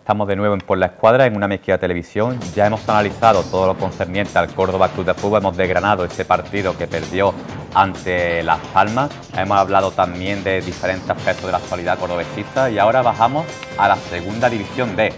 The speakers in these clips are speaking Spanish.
Estamos de nuevo en Por la Escuadra, en una mezquita televisión. Ya hemos analizado todo lo concerniente al Córdoba Club de Fútbol. Hemos desgranado ese partido que perdió ante Las Palmas. Hemos hablado también de diferentes aspectos de la actualidad cordobesista. Y ahora bajamos a la segunda división D.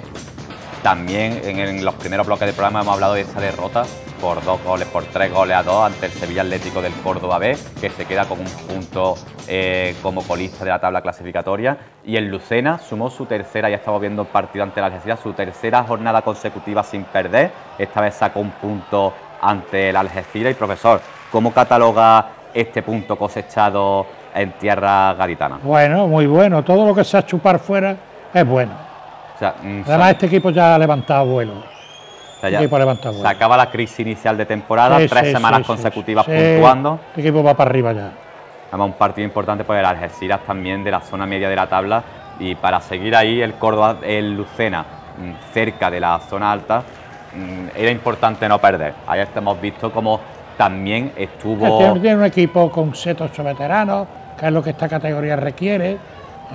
También en, los primeros bloques del programa hemos hablado de esa derrota por dos goles, por tres goles a dos ante el Sevilla Atlético del Córdoba B, que se queda con un punto eh, como colista de la tabla clasificatoria. Y el Lucena sumó su tercera, ya estamos viendo el partido ante la Algeciras, su tercera jornada consecutiva sin perder. Esta vez sacó un punto ante el Algeciras. Y profesor, ¿cómo cataloga este punto cosechado en tierra gaditana? Bueno, muy bueno. Todo lo que sea chupar fuera es bueno. Mm, Además, este equipo ya ha levantado vuelo. Se acaba la crisis inicial de temporada, tres semanas consecutivas puntuando. El equipo va para arriba ya. Además, un partido importante por el Algeciras también de la zona media de la tabla y para seguir ahí el Córdoba, el Lucena, mm, cerca de la zona alta, mm, era importante no perder. Ahí hemos visto como también estuvo... Tiene un equipo con 7 8 veteranos, que es lo que esta categoría requiere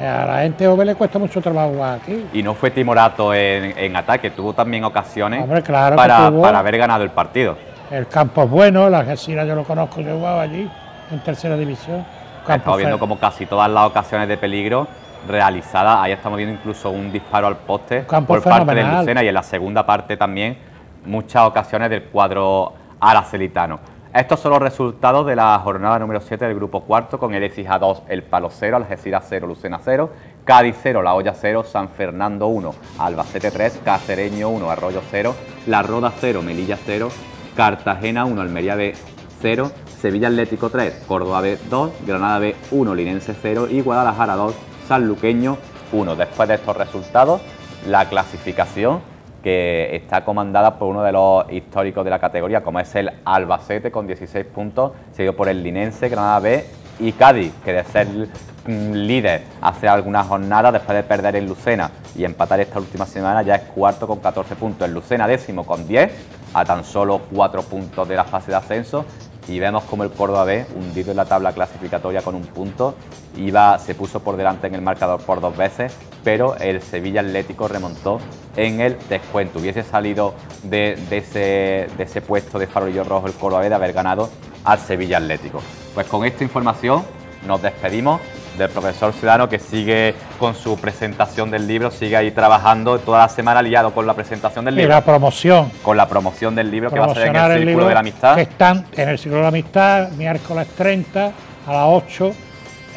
a la gente joven le cuesta mucho trabajo jugar aquí. Y no fue timorato en, ataque, tuvo también ocasiones para, haber ganado el partido. El campo es bueno, la Algeciras yo lo conozco, yo he jugado allí en tercera división. Estamos viendo como casi todas las ocasiones de peligro realizadas, ahí estamos viendo incluso un disparo al poste por parte del Lucena y en la segunda parte también muchas ocasiones del cuadro aracelitano. Estos son los resultados de la jornada número 7 del grupo cuarto con el Ecija 2, El Palo 0, Algeciras 0, Lucena 0, Cádiz 0, La Olla 0, San Fernando 1, Albacete 3, Cacereño 1, Arroyo 0, La Roda 0, Melilla 0, Cartagena 1, Almería B 0, Sevilla Atlético 3, Córdoba B 2, Granada B 1, Linense 0 y Guadalajara 2, Sanluqueño 1. Después de estos resultados, la clasificación que está comandada por uno de los históricos de la categoría, como es el Albacete, con 16 puntos, seguido por el Linense, Granada B y Cádiz, que de ser mm, líder hace algunas jornadas, después de perder en Lucena y empatar esta última semana, ya es cuarto con 14 puntos. El Lucena décimo con 10, a tan solo 4 puntos de la fase de ascenso. Y vemos como el Córdoba B, hundido en la tabla clasificatoria con un punto, iba, se puso por delante en el marcador por dos veces, pero el Sevilla Atlético remontó en el descuento. Hubiese salido de, ese, de ese, puesto de farolillo rojo el Córdoba de haber ganado al Sevilla Atlético. Pues con esta información nos despedimos del profesor Ciudadano que sigue con su presentación del libro, sigue ahí trabajando toda la semana liado con la presentación del libro. Y la promoción. Con la promoción del libro que va a ser en el, Círculo de la Amistad. Que están en el Círculo de la Amistad, miércoles 30 a las 8.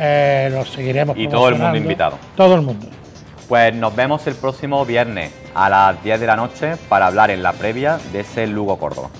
Eh, los seguiremos. Y todo el mundo invitado. Todo el mundo. Pues nos vemos el próximo viernes a las 10 de la noche para hablar en la previa de ese Lugo Córdoba.